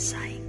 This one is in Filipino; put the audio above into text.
Sai